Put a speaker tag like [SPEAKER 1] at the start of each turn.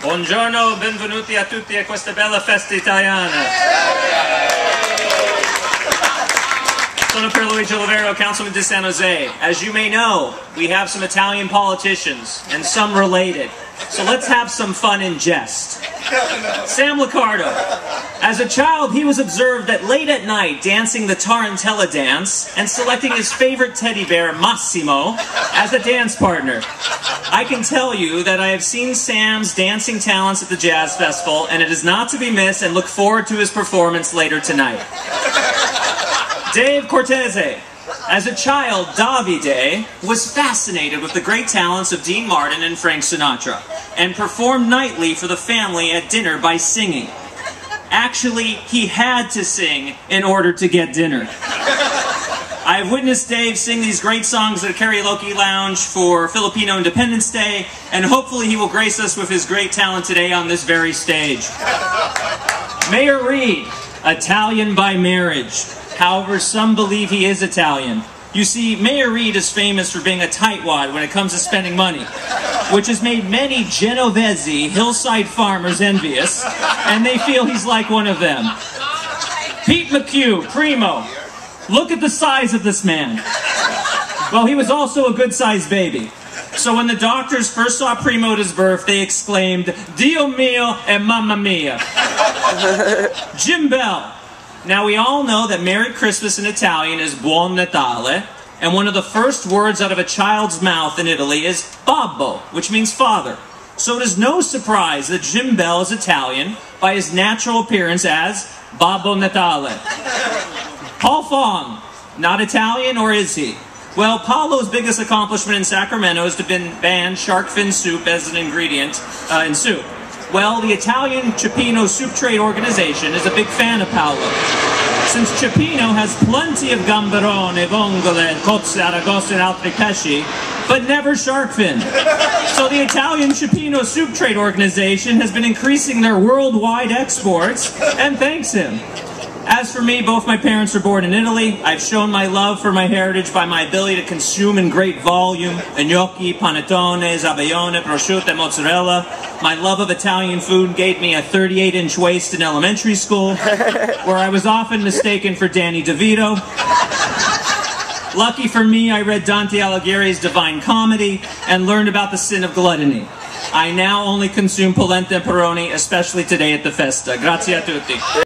[SPEAKER 1] Buongiorno, benvenuti a tutti a questa bella festa italiana. Sono Pierluigi Oliverio, Councilman di San Jose. As you may know, we have some Italian politicians, and some related. So let's have some fun and jest. Sam Liccardo. As a child, he was observed at late at night dancing the Tarantella dance and selecting his favorite teddy bear, Massimo, as a dance partner. I can tell you that I have seen Sam's dancing talents at the Jazz Festival, and it is not to be missed, and look forward to his performance later tonight. Dave Cortese. As a child, Davide was fascinated with the great talents of Dean Martin and Frank Sinatra, and performed nightly for the family at dinner by singing. Actually, he had to sing in order to get dinner. I have witnessed Dave sing these great songs at a karaoke lounge for Filipino Independence Day, and hopefully he will grace us with his great talent today on this very stage. Mayor Reed, Italian by marriage. However, some believe he is Italian. You see, Mayor Reed is famous for being a tightwad when it comes to spending money, which has made many Genovese hillside farmers envious, and they feel he's like one of them. Pete McHugh, primo. Look at the size of this man. Well, he was also a good-sized baby. So when the doctors first saw Primo at his birth, they exclaimed, Dio mio and mamma mia. Jim Bell. Now we all know that Merry Christmas in Italian is Buon Natale, and one of the first words out of a child's mouth in Italy is Babbo, which means father. So it is no surprise that Jim Bell is Italian by his natural appearance as Babbo Natale. Paul Fong, not Italian, or is he? Well, Paulo's biggest accomplishment in Sacramento has been ban shark fin soup as an ingredient uh, in soup. Well, the Italian Cioppino Soup Trade Organization is a big fan of Paolo. Since Cioppino has plenty of gamberone, vongole, cozze, aragoste, and altri pesci, but never shark fin. So the Italian Cioppino Soup Trade Organization has been increasing their worldwide exports, and thanks him. As for me, both my parents were born in Italy. I've shown my love for my heritage by my ability to consume in great volume gnocchi, panettone, zabaione, prosciutto, mozzarella. My love of Italian food gave me a 38-inch waist in elementary school, where I was often mistaken for Danny DeVito. Lucky for me, I read Dante Alighieri's Divine Comedy and learned about the sin of gluttony. I now only consume polenta and peroni, especially today at the festa. Grazie a tutti.